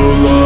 angel